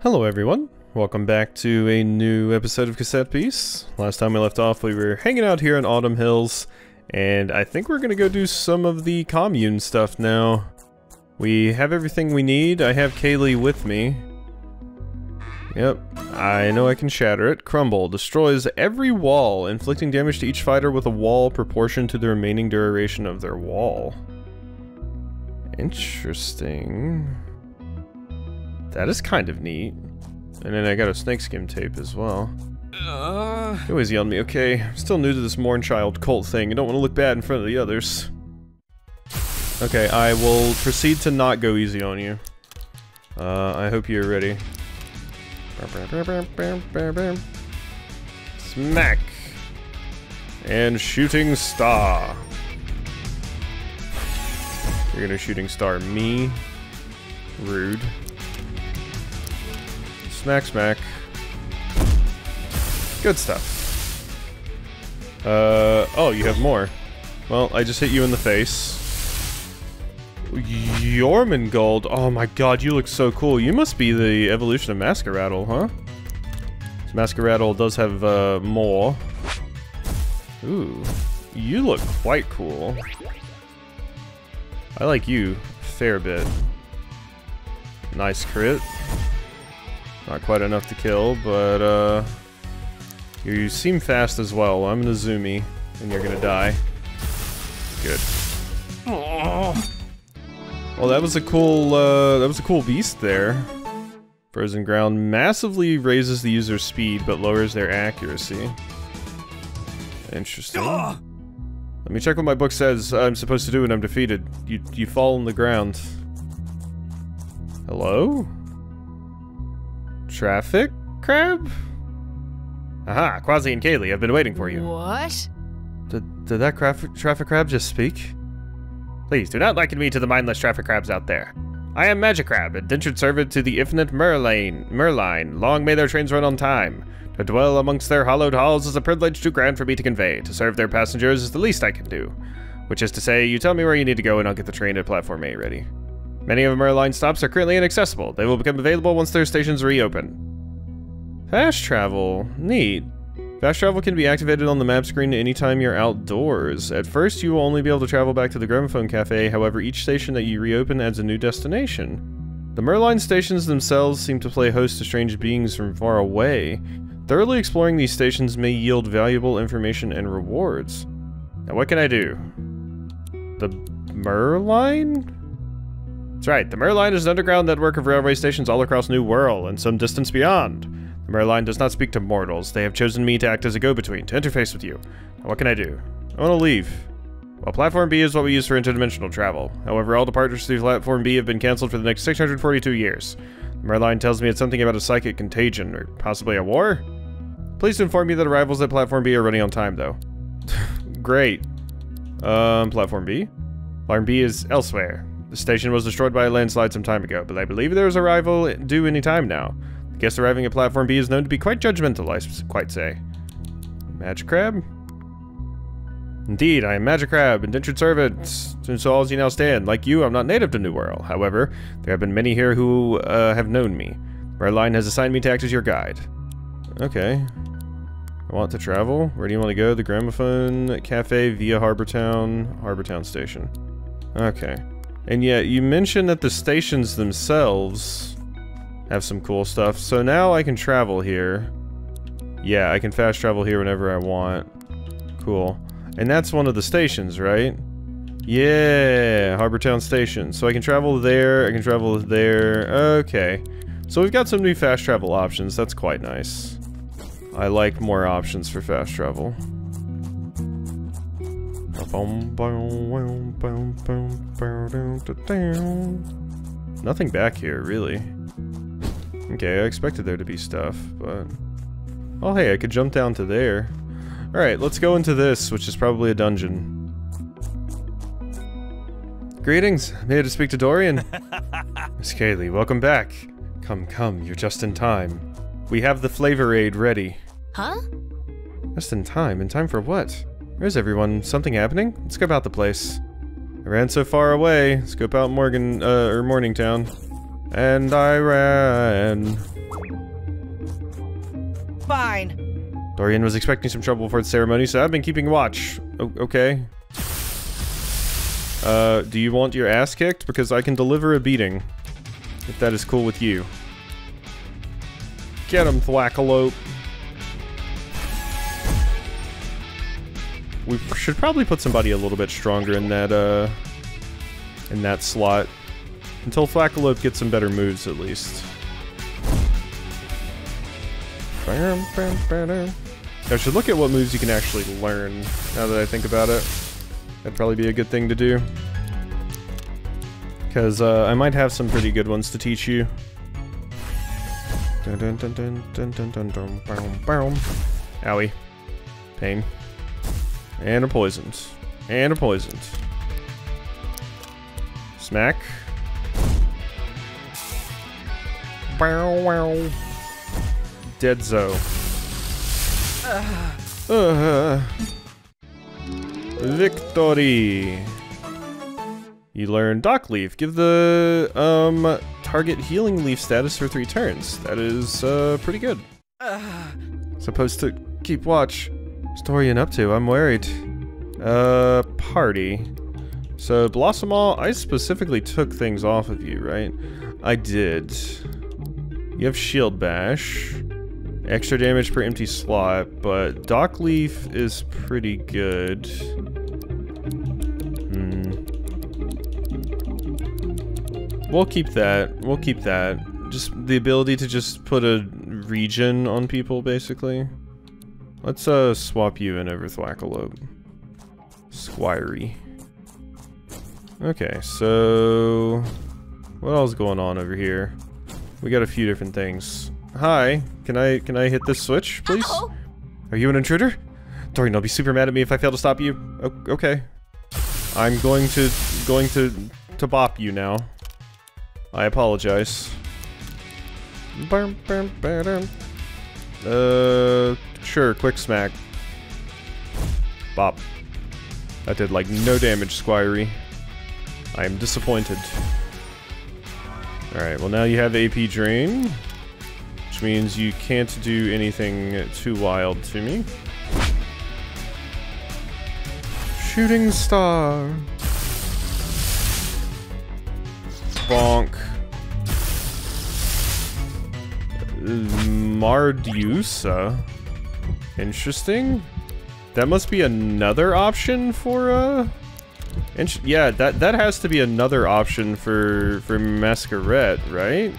Hello everyone, welcome back to a new episode of Cassette Beasts. Last time we left off we were hanging out here in Autumn Hills, and I think we're gonna go do some of the commune stuff now. We have everything we need, I have Kayleigh with me. Yep, I know I can shatter it. Crumble destroys every wall, inflicting damage to each fighter with a wall proportioned to the remaining duration of their wall. Interesting. That is kind of neat. And then I got a snakeskin tape as well. Uh. He always yelled me, okay, I'm still new to this Mournchild cult thing. I don't want to look bad in front of the others. Okay, I will proceed to not go easy on you. Uh, I hope you're ready. Smack! And shooting star. You're gonna shooting star me. Rude. Smack, smack. Good stuff. Uh, oh, you have more. Well, I just hit you in the face. Jormungand. Oh my god, you look so cool. You must be the evolution of Masqueraddle, huh? So Masqueraddle does have, uh, more. Ooh. You look quite cool. I like you fair bit. Nice crit. Not quite enough to kill, but uh, you seem fast as well. I'm gonna Zoomy, and you're gonna die. Good. Oh. Well, that was a cool. Uh, that was a cool beast there. Frozen ground massively raises the user's speed, but lowers their accuracy. Interesting. Let me check what my book says I'm supposed to do when I'm defeated. You you fall on the ground. Hello? Traffic crab? Aha, Quasi and Kayleigh, I've been waiting for you. What? Did, did that traffic, traffic crab just speak? Please, do not liken me to the mindless traffic crabs out there. I am Magikrab, indentured servant to the infinite Merline. Merline. Long may their trains run on time. To dwell amongst their hallowed halls is a privilege too grand for me to convey. To serve their passengers is the least I can do. Which is to say, you tell me where you need to go and I'll get the train at platform A ready. Many of the Merline stops are currently inaccessible. They will become available once their stations reopen. Fast travel. Neat. Fast travel can be activated on the map screen anytime you're outdoors. At first, you will only be able to travel back to the Gramophone Cafe, however, each station that you reopen adds a new destination. The Merline stations themselves seem to play host to strange beings from far away. Thoroughly exploring these stations may yield valuable information and rewards. Now, what can I do? The Merline? That's right, the Merline is an underground network of railway stations all across New World and some distance beyond. The Merline does not speak to mortals. They have chosen me to act as a go-between, to interface with you. Now, what can I do? I want to leave. Well, Platform B is what we use for interdimensional travel. However, all departures through Platform B have been cancelled for the next 642 years. The Merline tells me it's something about a psychic contagion, or possibly a war? Please inform me that arrivals at Platform B are running on time, though. Great. Um, Platform B? Platform B is elsewhere. The station was destroyed by a landslide some time ago, but I believe there is a rival due any time now. The guest arriving at Platform B is known to be quite judgmental, I quite say. Magikrab? Indeed, I am Magikrab, indentured servant, since all as you now stand. Like you, I'm not native to New World. However, there have been many here who uh, have known me. Merline has assigned me to act as your guide. Okay. I want to travel. Where do you want to go? The Gramophone Cafe via Harbortown, Harbortown Station. Okay. And yet, you mentioned that the stations themselves have some cool stuff. So now I can travel here. Yeah, I can fast travel here whenever I want. Cool. And that's one of the stations, right? Yeah, Harbortown Station. So I can travel there, I can travel there. Okay. So we've got some new fast travel options. That's quite nice. I like more options for fast travel. Nothing back here, really. Okay, I expected there to be stuff, but... Oh hey, I could jump down to there. Alright, let's go into this, which is probably a dungeon. Greetings, I'm here to speak to Dorian. Miss Kayleigh, welcome back. Come, come, you're just in time. We have the flavor aid ready. Huh? Just in time? In time for what? Where's everyone? Something happening? Let's scope out the place. I ran so far away. Scope out Morgan, uh, or Morningtown. And I ran. fine. Dorian was expecting some trouble for the ceremony, so I've been keeping watch. O okay. Uh, do you want your ass kicked? Because I can deliver a beating. If that is cool with you. Get him, Thwackalope. We should probably put somebody a little bit stronger in that, uh, in that slot. Until Thwackalope gets some better moves, at least. I should look at what moves you can actually learn, now that I think about it. That'd probably be a good thing to do. Because uh, I might have some pretty good ones to teach you. Dun dun dun. Owie. Pain. And a poisoned. And a poisoned. Smack. Wow wow. Dead Zo. Uh, victory. You learn Dock Leaf. Give the um target healing leaf status for three turns. That is uh, pretty good. Supposed to keep watch. What's Dorian up to? I'm worried. Uh, party. So Blossomaw, I specifically took things off of you, right? I did. You have Shield Bash. Extra damage per empty slot, but Dock Leaf is pretty good. Hmm. We'll keep that. We'll keep that. Just the ability to just put a region on people, basically. Let's uh swap you in over Thwackalope. Squirey. Okay, so... What else is going on over here? We got a few different things. Hi, can I can I hit this switch, please? Uh -oh. Are you an intruder? Dorian, will be super mad at me if I fail to stop you. O okay. I'm going to going to to bop you now. I apologize. Uh, sure, quick smack. Bop. That did like no damage, Squirey. I am disappointed. Alright, well now you have AP Drain which means you can't do anything too wild to me. Shooting star. Bonk. Mardusa. Interesting. That must be another option for, uh... yeah, that, that has to be another option for, for Masquerade, right?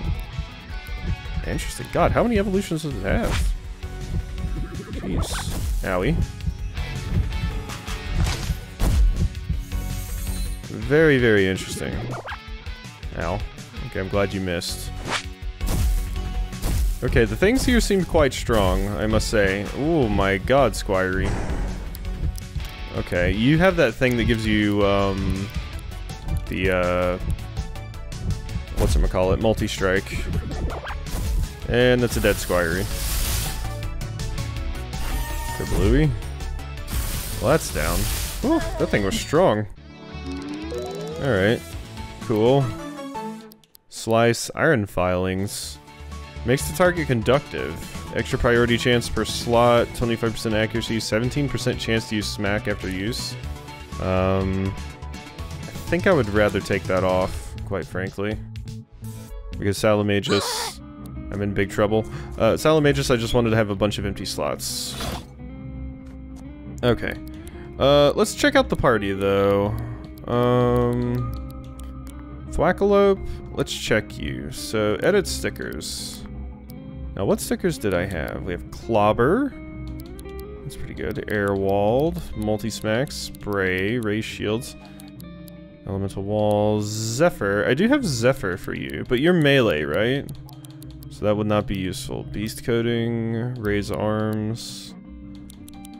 Interesting. God, how many evolutions does it have? Jeez. Owie. Very, very interesting. Ow. Okay, I'm glad you missed. Okay, the things here seem quite strong, I must say. Oh my god, Squirey. Okay, you have that thing that gives you, um... The, uh... What's it gonna call it? Multi-strike. And that's a dead Squirey. Bluey. Well, that's down. Ooh, that thing was strong. Alright. Cool. Slice iron filings. Makes the target conductive. Extra priority chance per slot, 25% accuracy, 17% chance to use smack after use. Um, I think I would rather take that off, quite frankly. Because Salamagus I'm in big trouble. Uh, Salamagus, I just wanted to have a bunch of empty slots. Okay. Uh, let's check out the party, though. Um... Thwackalope, let's check you. So, edit stickers. Now, what stickers did I have? We have Clobber. That's pretty good. Airwalled, Multi-Smack, Spray, Ray Shields. Elemental Walls, Zephyr. I do have Zephyr for you, but you're melee, right? So that would not be useful. Beast coating, raise arms,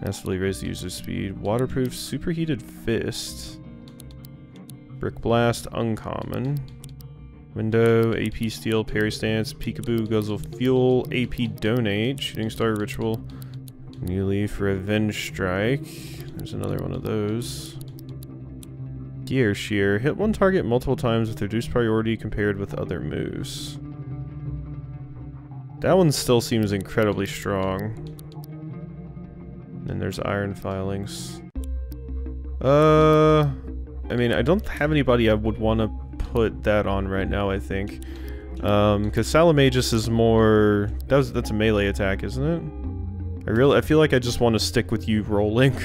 massively raise the user speed, waterproof, superheated fist, brick blast, uncommon, window, AP steel, parry stance, peekaboo, guzzle fuel, AP donate, shooting star ritual, new leaf, revenge strike. There's another one of those. Gear shear, hit one target multiple times with reduced priority compared with other moves. That one still seems incredibly strong. And there's iron filings. Uh, I mean, I don't have anybody I would want to put that on right now, I think. Um, because Salamagus is more... That was, that's a melee attack, isn't it? I really, I feel like I just want to stick with you rolling.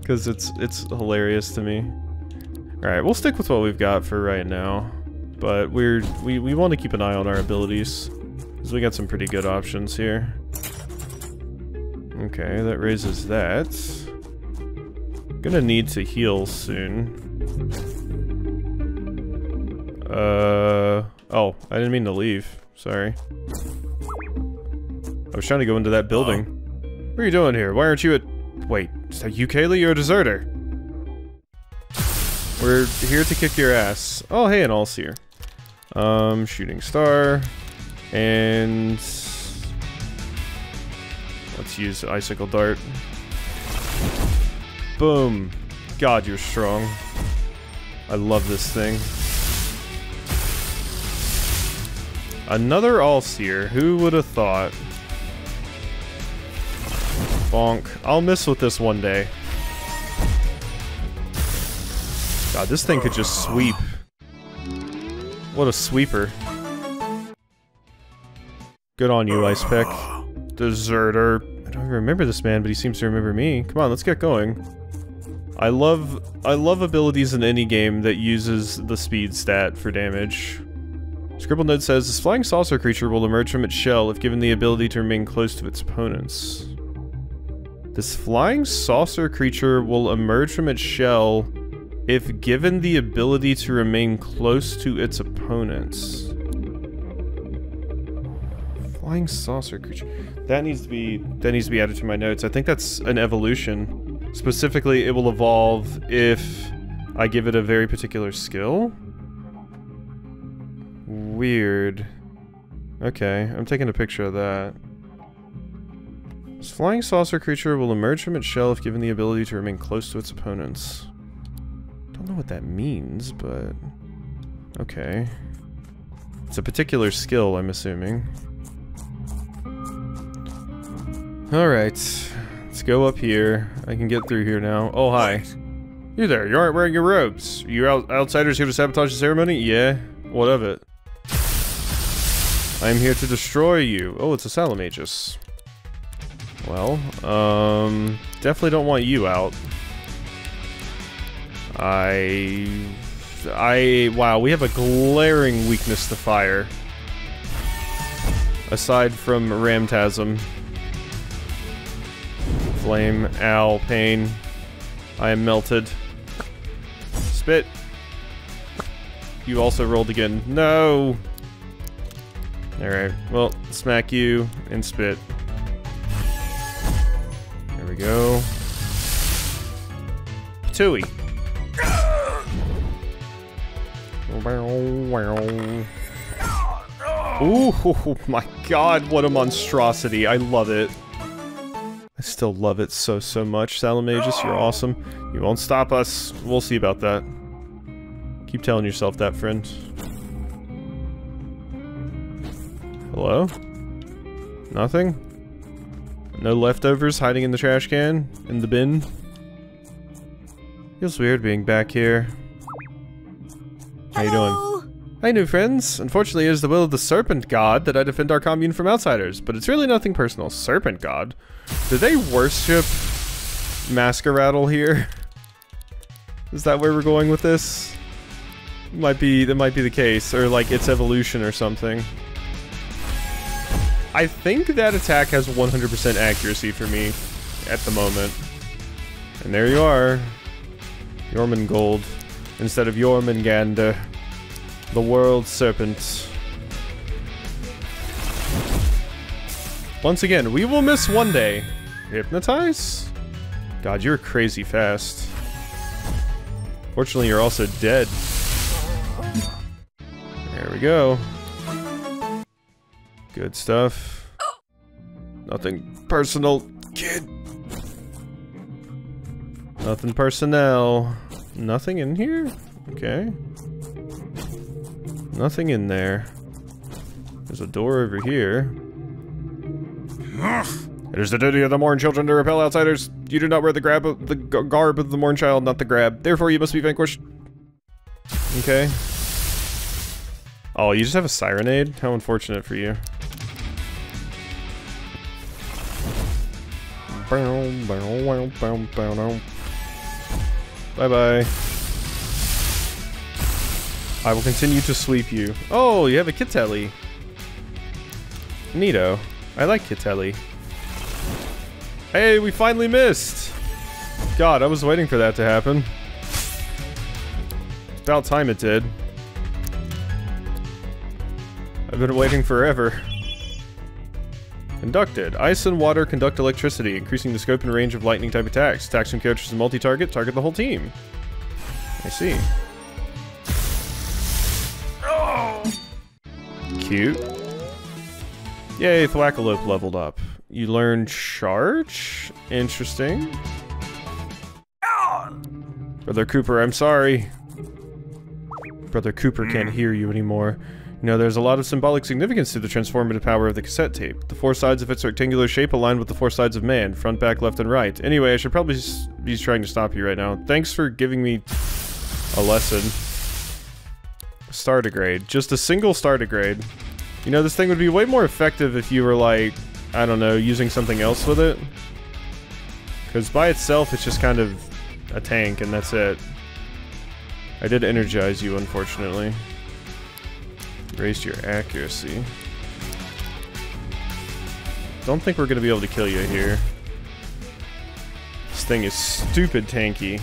Because it's, it's hilarious to me. Alright, we'll stick with what we've got for right now. But we're, we, we want to keep an eye on our abilities. Because we got some pretty good options here. Okay, that raises that. Gonna need to heal soon. Uh... Oh, I didn't mean to leave. Sorry. I was trying to go into that building. What are you doing here? Why aren't you at... Wait, is that you, Kayleigh? You're a deserter. We're here to kick your ass. Oh, hey, an All-Seer. Um, Shooting Star. And... Let's use Icicle Dart. Boom. God, you're strong. I love this thing. Another All-Seer. Who would have thought? Bonk. I'll miss with this one day. God, this thing could just sweep. What a sweeper. Good on you, Ice Pick. Deserter. I don't even remember this man, but he seems to remember me. Come on, let's get going. I love I love abilities in any game that uses the speed stat for damage. Scribble Note says, this flying saucer creature will emerge from its shell if given the ability to remain close to its opponents. This flying saucer creature will emerge from its shell if given the ability to remain close to its opponents. Flying saucer creature. That needs to be that needs to be added to my notes. I think that's an evolution. Specifically, it will evolve if I give it a very particular skill. Weird. Okay, I'm taking a picture of that. This flying saucer creature will emerge from its shell if given the ability to remain close to its opponents. Don't know what that means, but... Okay. It's a particular skill, I'm assuming. Alright. Let's go up here. I can get through here now. Oh, hi. You there, you aren't wearing your robes. You out outsiders here to sabotage the ceremony? Yeah. What of it? I am here to destroy you. Oh, it's a Salamagus. Well, um, definitely don't want you out. I... I... Wow, we have a glaring weakness to fire. Aside from Ramtasm. Flame, owl, pain. I am melted. Spit. You also rolled again. No! Alright, well, smack you and spit. There we go. Tui. Ooh, my god, what a monstrosity. I love it. I still love it so, so much. Salamagus, you're awesome. You won't stop us. We'll see about that. Keep telling yourself that, friend. Hello? Nothing? No leftovers hiding in the trash can? In the bin? Feels weird being back here. How you doing? Hi, new friends. Unfortunately, it is the will of the Serpent God that I defend our commune from outsiders, but it's really nothing personal. Serpent God? Do they worship Masqueraddle here? Is that where we're going with this? Might be, that might be the case, or like its evolution or something. I think that attack has 100% accuracy for me at the moment. And there you are. Jormungand instead of Jormungandr. Uh, the World Serpent. Once again, we will miss one day. Hypnotize? God, you're crazy fast. Fortunately, you're also dead. There we go. Good stuff. Nothing personal, kid. Nothing personnel. Nothing in here? Okay. Nothing in there. There's a door over here. It is the duty of the Morn children to repel outsiders. You do not wear the grab of the garb of the Morn child, not the grab. Therefore, you must be vanquished. Okay. Oh, you just have a Sirenade? How unfortunate for you. Bye-bye. I will continue to sweep you. Oh, you have a Kitelli. Neato. I like Kitelli. Hey, we finally missed! God, I was waiting for that to happen. About time it did. I've been waiting forever. Conducted. Ice and water conduct electricity, increasing the scope and range of lightning type attacks. Attacks from characters in multi-target, target the whole team. I see. Cute. Yay, Thwackalope leveled up. You learn Charge? Interesting. Brother Cooper, I'm sorry. Brother Cooper can't mm. hear you anymore. You know, there's a lot of symbolic significance to the transformative power of the cassette tape. The four sides of its rectangular shape align with the four sides of man, front, back, left, and right. Anyway, I should probably be trying to stop you right now. Thanks for giving me a lesson. Star degrade. Just a single star degrade. You know, this thing would be way more effective if you were like, I don't know, using something else with it. Because by itself, it's just kind of a tank, and that's it. I did energize you, unfortunately. Raised your accuracy. Don't think we're going to be able to kill you here. This thing is stupid tanky.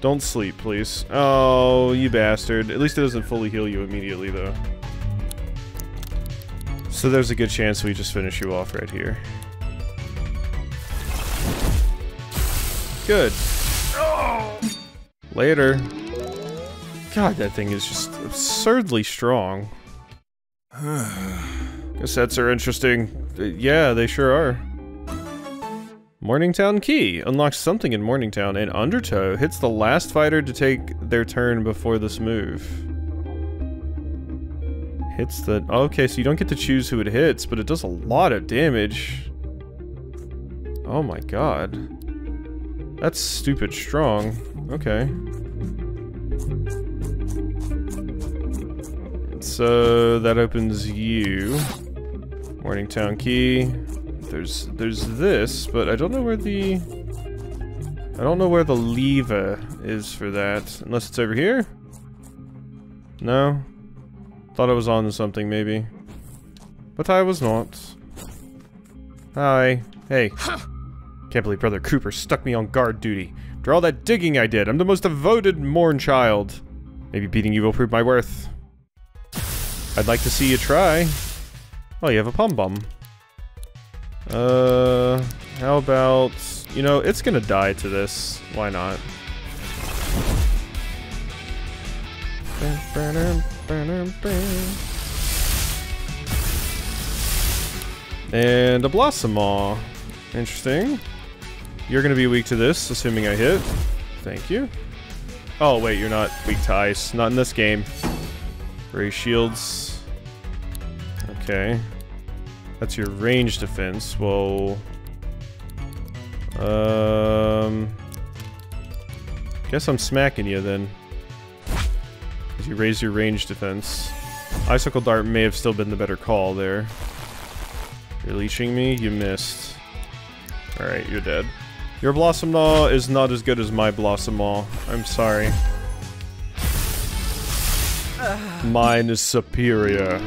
Don't sleep, please. Oh, you bastard. At least it doesn't fully heal you immediately, though. So there's a good chance we just finish you off right here. Good. Later. God, that thing is just absurdly strong. Cassettes are interesting. Yeah, they sure are. Morningtown Key unlocks something in Morningtown, and Undertow hits the last fighter to take their turn before this move. Hits the... Okay, so you don't get to choose who it hits, but it does a lot of damage. Oh my god. That's stupid strong. Okay. So that opens you. Morningtown key. There's there's this, but I don't know where the I don't know where the lever is for that. Unless it's over here? No? Thought I was on to something, maybe. But I was not. Hi. Hey. Can't believe Brother Cooper stuck me on guard duty. After all that digging I did, I'm the most devoted Morn child. Maybe beating you will prove my worth. I'd like to see you try. Oh, you have a Pombomb. Uh, how about... You know, it's gonna die to this. Why not? And a Blossomaw. Interesting. You're gonna be weak to this, assuming I hit. Thank you. Oh, wait, you're not weak to ice. Not in this game. Ray shields. Okay. That's your range defense. Well... Um... Guess I'm smacking you then. As you raise your range defense. Icicle Dart may have still been the better call there. You're leeching me? You missed. Alright, you're dead. Your Blossom Blossomaw is not as good as my Blossomaw. I'm sorry. Mine is superior.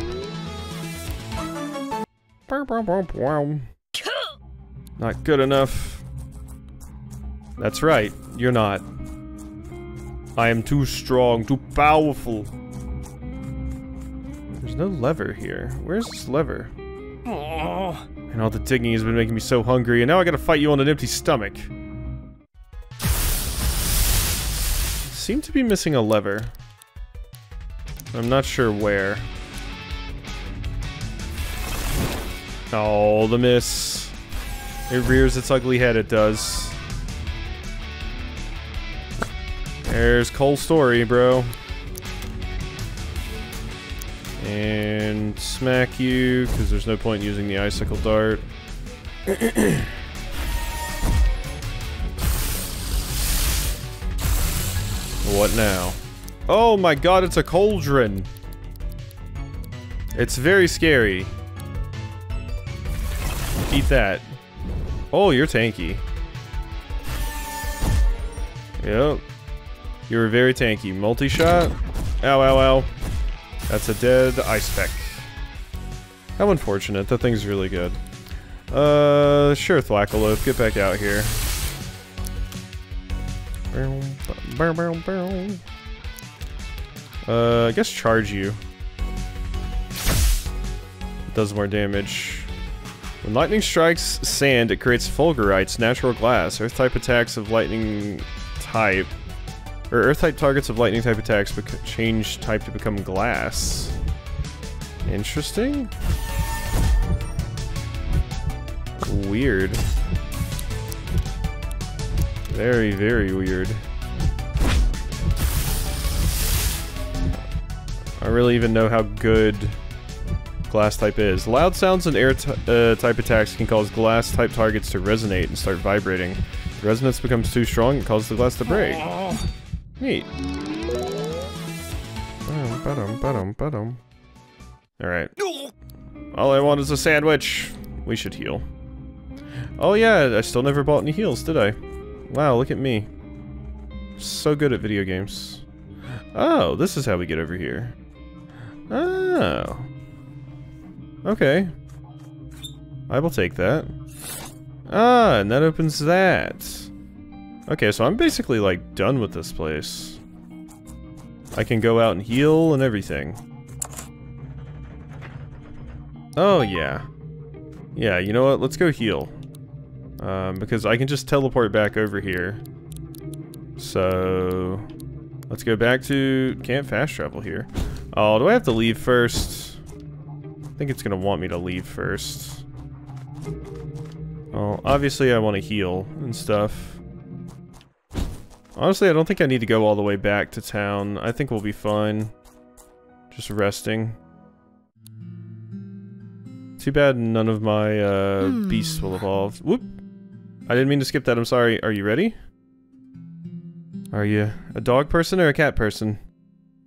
Not good enough. That's right, you're not. I am too strong, too powerful. There's no lever here. Where's this lever? And all the digging has been making me so hungry, and now I gotta fight you on an empty stomach. Seem to be missing a lever. I'm not sure where. Oh, the miss. It rears its ugly head, it does. There's Cole Story, bro. And smack you, because there's no point in using the icicle dart. what now? Oh my god, it's a cauldron! It's very scary. Eat that. Oh, you're tanky. Yep. You were very tanky. Multi-shot? Ow, ow, ow. That's a dead ice peck. How unfortunate. That thing's really good. Uh, sure, Thwackalope. Get back out here. Uh, I guess charge you. Does more damage. When lightning strikes sand, it creates fulgurites, natural glass. Earth-type attacks of lightning type or Earth-type targets of lightning-type attacks change type to become glass. Interesting. Weird. Very, very weird. I really even know how good glass type is. Loud sounds and air uh, type attacks can cause glass type targets to resonate and start vibrating. If resonance becomes too strong, it causes the glass to break. Neat. Alright. All I want is a sandwich. We should heal. Oh yeah, I still never bought any heals, did I? Wow, look at me. So good at video games. Oh, this is how we get over here. Oh. Okay. I will take that. Ah, and that opens that. Okay, so I'm basically, like, done with this place. I can go out and heal and everything. Oh, yeah. Yeah, you know what? Let's go heal. Um, because I can just teleport back over here. So... Let's go back to... Can't fast travel here. Oh, do I have to leave first? I think it's gonna want me to leave first. Well, obviously I want to heal and stuff. Honestly, I don't think I need to go all the way back to town. I think we'll be fine. Just resting. Too bad none of my uh, hmm. beasts will evolve. Whoop! I didn't mean to skip that, I'm sorry. Are you ready? Are you a dog person or a cat person?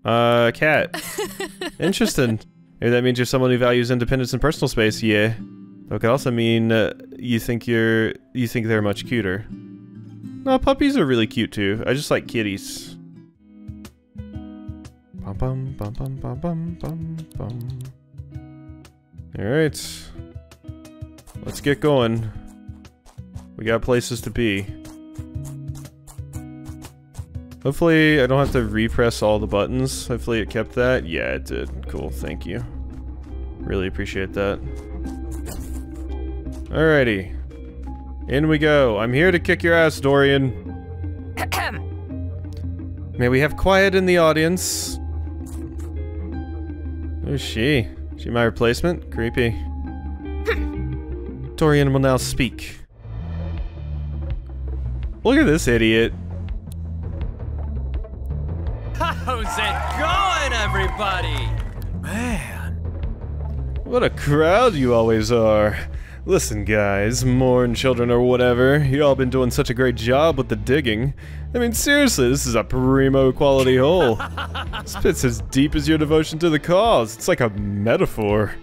Uh, cat. Interesting. Maybe that means you're someone who values independence and personal space, yeah. That could also mean uh, you think you're you think they're much cuter. No, puppies are really cute too. I just like kitties. Bum bum bum bum bum bum bum bum. Alright. Let's get going. We got places to be. Hopefully I don't have to repress all the buttons. Hopefully it kept that. Yeah, it did. Cool, thank you. Really appreciate that. Alrighty. In we go. I'm here to kick your ass, Dorian. May we have quiet in the audience? Who's she? She my replacement? Creepy. Dorian will now speak. Look at this idiot. Everybody? Man. What a crowd you always are. Listen guys, Morn children or whatever, you all been doing such a great job with the digging. I mean seriously, this is a primo quality hole. this pit's as deep as your devotion to the cause, it's like a metaphor.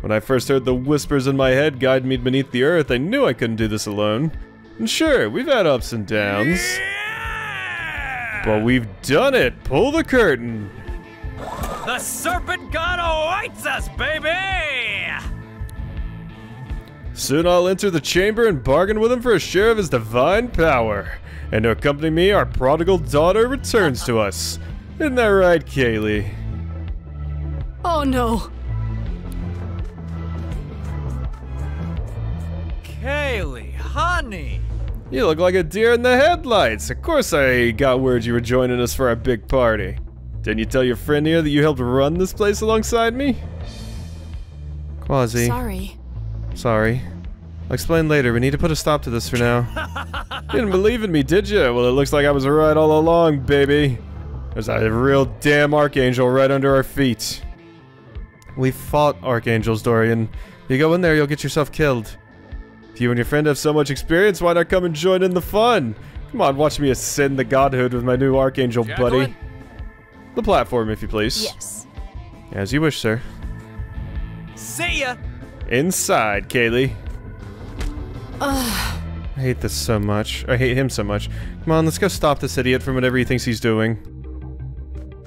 When I first heard the whispers in my head guide me beneath the earth, I knew I couldn't do this alone. And sure, we've had ups and downs. Yeah! But we've done it! Pull the curtain! The Serpent God awaits us, baby! Soon I'll enter the chamber and bargain with him for a share of his divine power. And to accompany me, our prodigal daughter returns to us. Isn't that right, Kayleigh? Oh no. Kayleigh, honey. You look like a deer in the headlights. Of course I got word you were joining us for our big party. Didn't you tell your friend here that you helped run this place alongside me? Quasi. Sorry. Sorry. I'll explain later. We need to put a stop to this for now. Didn't believe in me, did you? Well, it looks like I was right all along, baby. There's a real damn archangel right under our feet. We fought archangels, Dorian. You go in there, you'll get yourself killed. If you and your friend have so much experience, why not come and join in the fun? Come on, watch me ascend the godhood with my new archangel buddy. Jacqueline? The platform, if you please. Yes. As you wish, sir. See ya! Inside, Kayleigh. Ugh. I hate this so much. I hate him so much. Come on, let's go stop this idiot from whatever he thinks he's doing.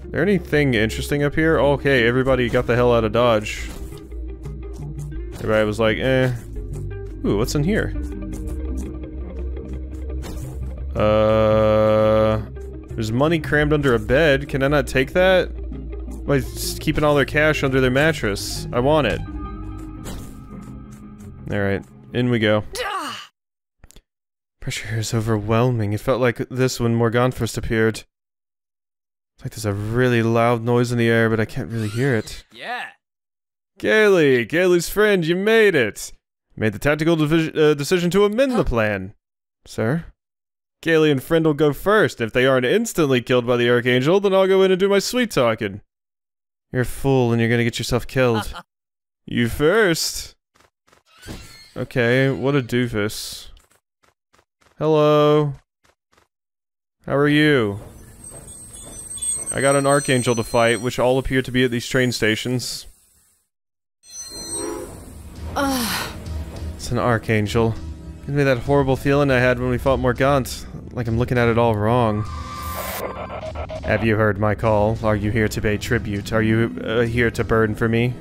Is There anything interesting up here? Okay, everybody got the hell out of Dodge. Everybody was like, eh. Ooh, what's in here? Uh... There's money crammed under a bed. Can I not take that? By keeping all their cash under their mattress. I want it. Alright, in we go. Pressure here is overwhelming. It felt like this when Morgante first appeared. It's like there's a really loud noise in the air, but I can't really hear it. Yeah! Kayleigh! Kayleigh's friend, you made it! Made the tactical uh, decision to amend the plan. Sir? Kayleigh and friend will go first. If they aren't instantly killed by the Archangel, then I'll go in and do my sweet talking. You're a fool and you're gonna get yourself killed. Uh-uh. you first. Okay, what a doofus. Hello. How are you? I got an Archangel to fight, which all appear to be at these train stations. It's an Archangel. Gives me that horrible feeling I had when we fought Morgante. Like I'm looking at it all wrong. Have you heard my call? Are you here to pay tribute? Are you uh, here to burn for me?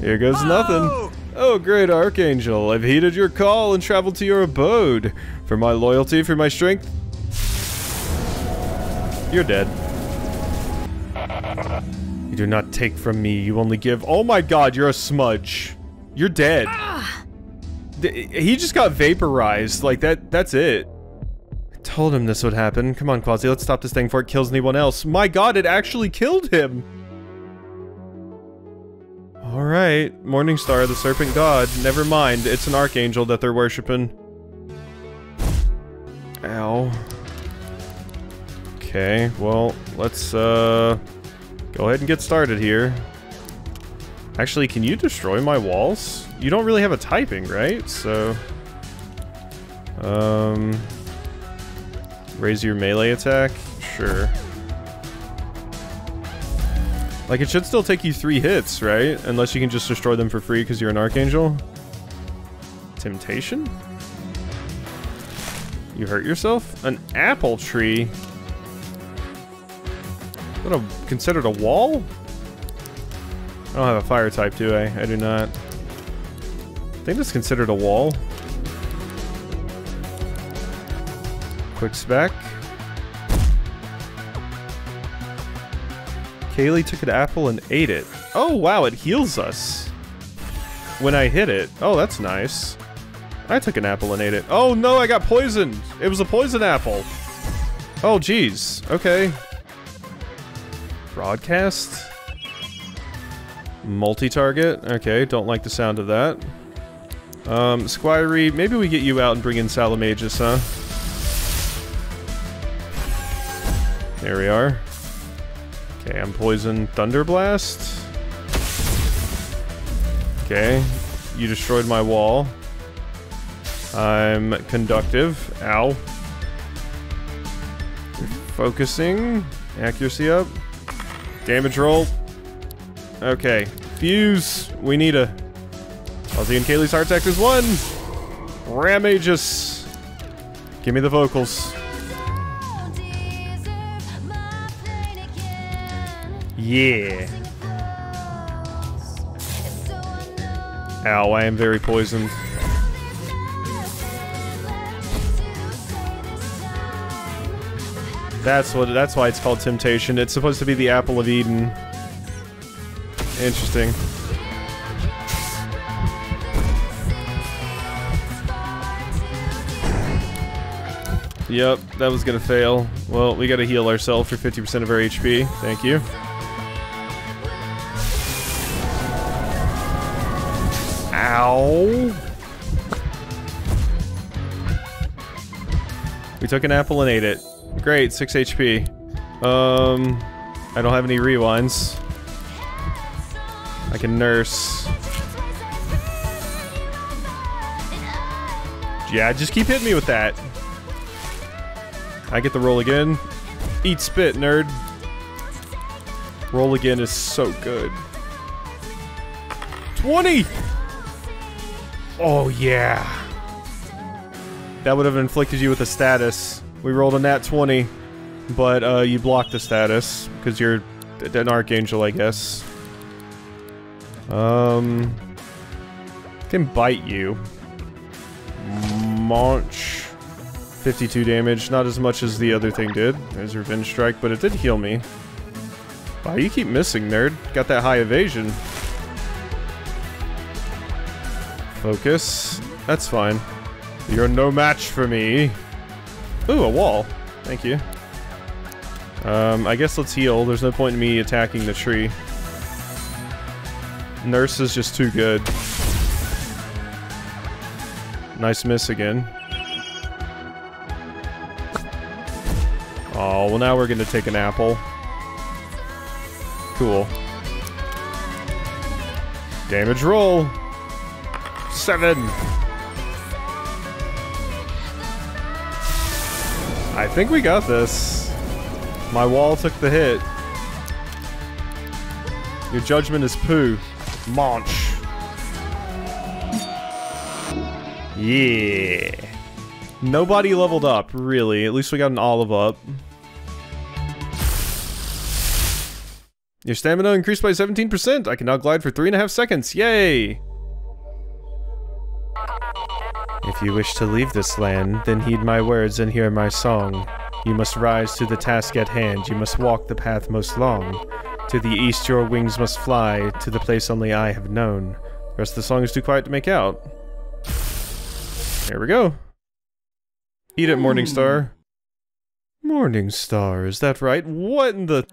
Here goes nothing. Oh, great Archangel, I've heeded your call and traveled to your abode. For my loyalty, for my strength. You're dead. You do not take from me, you only give. Oh my god, you're a smudge. You're dead. D- he just got vaporized. Like, that. that's it. I told him this would happen. Come on, Quasi, let's stop this thing before it kills anyone else. My god, it actually killed him! Alright, Mourningstar, the Serpent God. Never mind, it's an Archangel that they're worshipping. Ow. Okay, well, let's, uh... Go ahead and get started here. Actually, can you destroy my walls? You don't really have a typing, right? So... Um... Raise your melee attack? Sure. Like, it should still take you three hits, right? Unless you can just destroy them for free because you're an Archangel. Temptation? You hurt yourself? An apple tree? Is that a, considered a wall? I don't have a fire type, do I? I do not. I think that's considered a wall. Quick spec. Kayleigh took an apple and ate it. Oh, wow, it heals us. When I hit it. Oh, that's nice. I took an apple and ate it. Oh, no, I got poisoned. It was a poison apple. Oh, jeez. Okay. Broadcast? Multi-target? Okay, don't like the sound of that. Um, Squirey, maybe we get you out and bring in Salamagus, huh? There we are. Okay, I'm poison Thunderblast. Okay, you destroyed my wall. I'm conductive. Ow. Focusing. Accuracy up. Damage roll. Okay. Fuse. We need a... Ozzy and Kayleigh's heart attack is one. Ramagus. Give me the vocals. Yeah. Ow, I am very poisoned. That's what that's why it's called temptation. It's supposed to be the apple of Eden. Interesting. Yep, that was gonna fail. Well, we gotta heal ourselves for 50% of our HP. Thank you. Ow! We took an apple and ate it. Great, 6 HP. Um, I don't have any rewinds. I can nurse. Yeah, just keep hitting me with that. I get the roll again. Eat spit, nerd. Roll again is so good. 20! Oh, yeah. That would have inflicted you with a status. We rolled a nat 20, but uh, you blocked the status because you're an archangel, I guess. Um, can bite you. Launch. 52 damage, not as much as the other thing did, as Revenge Strike, but it did heal me. Wow, you keep missing, nerd. Got that high evasion. Focus. That's fine. You're no match for me. Ooh, a wall. Thank you. Um, I guess let's heal. There's no point in me attacking the tree. Nurse is just too good. Nice miss again. Oh, well now we're gonna take an apple. Cool. Damage roll. Seven. I think we got this. My wall took the hit. Your judgment is poo. Munch. Yeah. Nobody leveled up, really. At least we got an olive up. Your stamina increased by 17%. I can now glide for three and a half seconds. Yay! You wish to leave this land, then heed my words and hear my song. You must rise to the task at hand. You must walk the path most long. To the east your wings must fly, to the place only I have known. The rest of the song is too quiet to make out. There we go. Eat it, Mourningstar. Hmm. Mourningstar, is that right? What in the...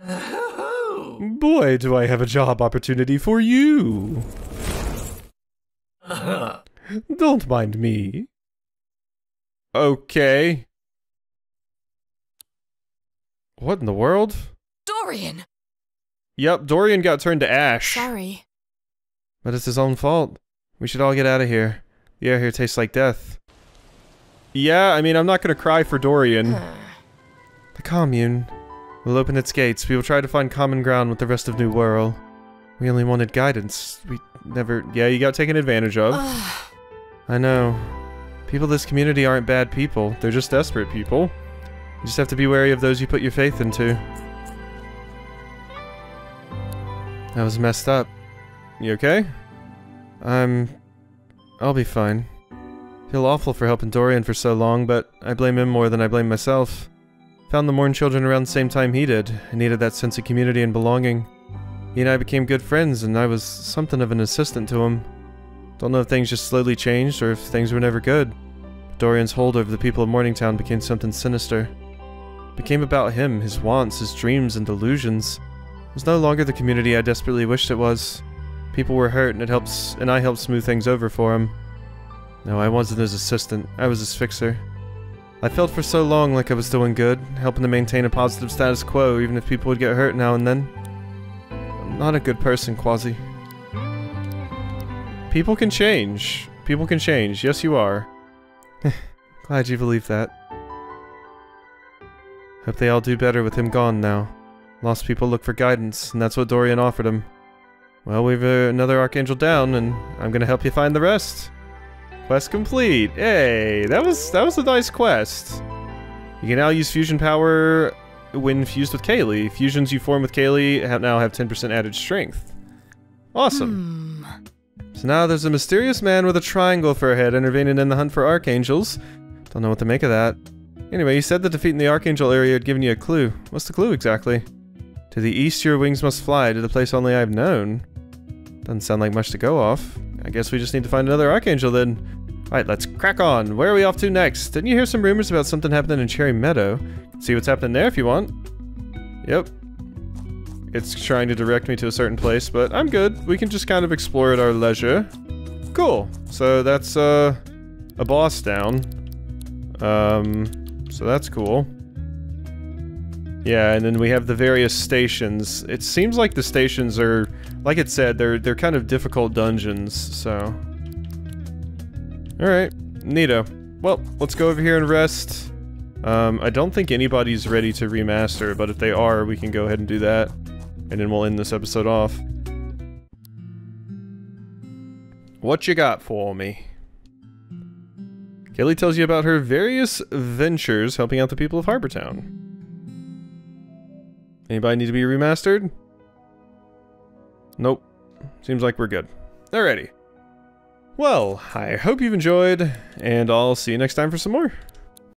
Boy, do I have a job opportunity for you. Don't mind me. Okay. What in the world? Dorian! Yep, Dorian got turned to ash. Sorry. But it's his own fault. We should all get out of here. The air here tastes like death. Yeah, I mean, I'm not gonna cry for Dorian. the commune will open its gates. We will try to find common ground with the rest of New World. We only wanted guidance. We never... Yeah, you got taken advantage of. I know. People in this community aren't bad people. They're just desperate people. You just have to be wary of those you put your faith into. That was messed up. You okay? I'm... I'll be fine. Feel awful for helping Dorian for so long, but I blame him more than I blame myself. Found the Morn children around the same time he did. I needed that sense of community and belonging. He and I became good friends, and I was something of an assistant to him. Don't know if things just slowly changed, or if things were never good. Dorian's hold over the people of Morningtown became something sinister. It became about him, his wants, his dreams, and delusions. It was no longer the community I desperately wished it was. People were hurt, and it helps, and I helped smooth things over for him. No, I wasn't his assistant. I was his fixer. I felt for so long like I was doing good, helping to maintain a positive status quo even if people would get hurt now and then. I'm not a good person, Quasi. People can change. People can change. Yes, you are. Glad you believe that. Hope they all do better with him gone now. Lost people look for guidance, and that's what Dorian offered him. Well, we've uh, another Archangel down, and I'm gonna help you find the rest. Quest complete. Hey, that was that was a nice quest. You can now use fusion power when fused with Kayleigh. Fusions you form with Kayleigh have now have 10% added strength. Awesome. Hmm. So now there's a mysterious man with a triangle for a head intervening in the hunt for archangels. Don't know what to make of that. Anyway, you said that defeating the archangel area had given you a clue. What's the clue exactly? To the east your wings must fly, to the place only I've known. Doesn't sound like much to go off. I guess we just need to find another archangel then. Alright, let's crack on. Where are we off to next? Didn't you hear some rumors about something happening in Cherry Meadow? See what's happening there if you want. Yep. It's trying to direct me to a certain place, but I'm good. We can just kind of explore at our leisure. Cool. So that's, uh, a boss down. Um, so that's cool. Yeah, and then we have the various stations. It seems like the stations are, like it said, they're they're kind of difficult dungeons, so... Alright, neato. Well, let's go over here and rest. Um, I don't think anybody's ready to remaster, but if they are, we can go ahead and do that. And then we'll end this episode off. What you got for me? Kelly tells you about her various ventures helping out the people of Harbortown. Anybody need to be remastered? Nope. Seems like we're good. Alrighty. Well, I hope you've enjoyed, and I'll see you next time for some more.